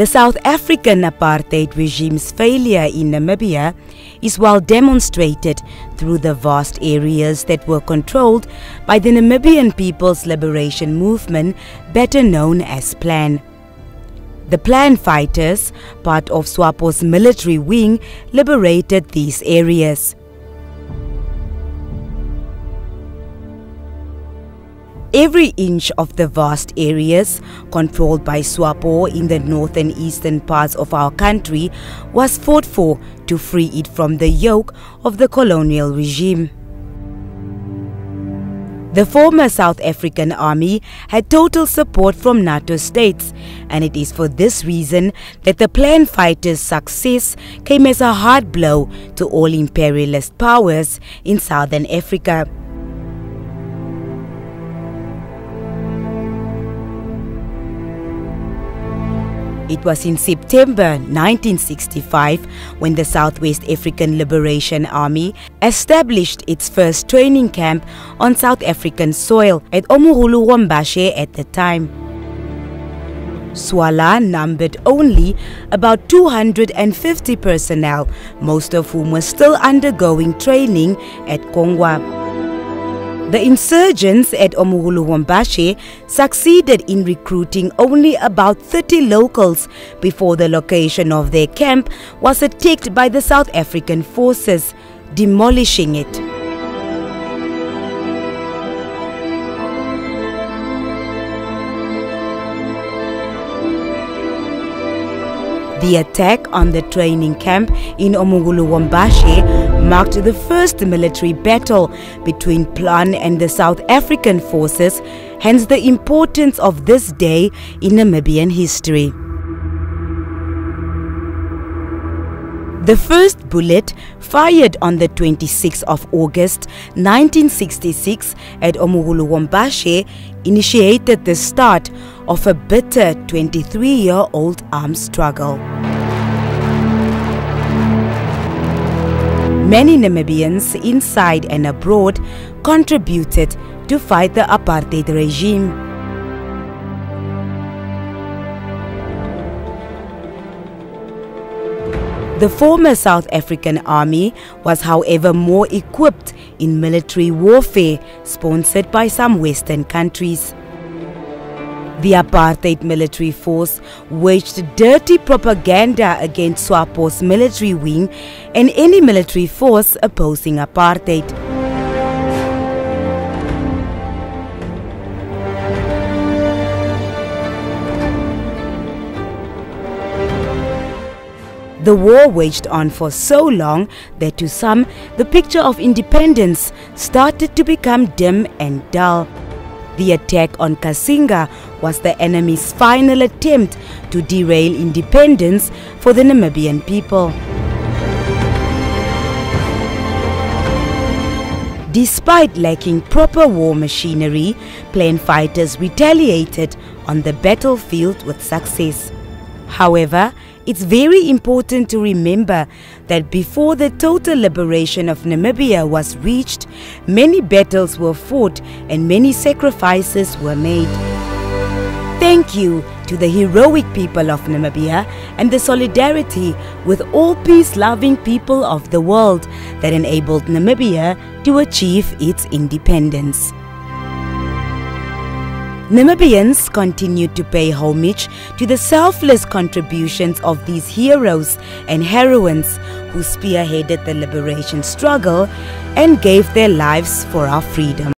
The South African apartheid regime's failure in Namibia is well demonstrated through the vast areas that were controlled by the Namibian People's Liberation Movement, better known as PLAN. The PLAN fighters, part of SWAPO's military wing, liberated these areas. Every inch of the vast areas controlled by SWAPO in the north and eastern parts of our country was fought for to free it from the yoke of the colonial regime. The former South African Army had total support from NATO states, and it is for this reason that the PLAN fighters' success came as a hard blow to all imperialist powers in southern Africa. It was in September 1965 when the Southwest African Liberation Army established its first training camp on South African soil at Omugulugwombashe at the time. SWALA numbered only about 250 personnel, most of whom were still undergoing training at Kongwa. The insurgents at Omugulugwombashe succeeded in recruiting only about 30 locals before the location of their camp was attacked by the South African forces, demolishing it. The attack on the training camp in Omugulugwombashe marked the first military battle between PLAN and the South African forces, hence the importance of this day in Namibian history. The first bullet, fired on the 26th of August 1966 at Omugulugwombashe, initiated the start of a bitter 23-year-old armed struggle. Many Namibians inside and abroad contributed to fight the apartheid regime. The former South African Army was however more equipped in military warfare sponsored by some Western countries. The apartheid military force waged dirty propaganda against SWAPO's military wing and any military force opposing apartheid. The war waged on for so long that to some, the picture of independence started to become dim and dull. The attack on Cassinga was the enemy's final attempt to derail independence for the Namibian people. Despite lacking proper war machinery, plane fighters retaliated on the battlefield with success. However, it's very important to remember that before the total liberation of Namibia was reached, many battles were fought and many sacrifices were made. Thank you to the heroic people of Namibia and the solidarity with all peace-loving people of the world that enabled Namibia to achieve its independence. Namibians continue to pay homage to the selfless contributions of these heroes and heroines who spearheaded the liberation struggle and gave their lives for our freedom.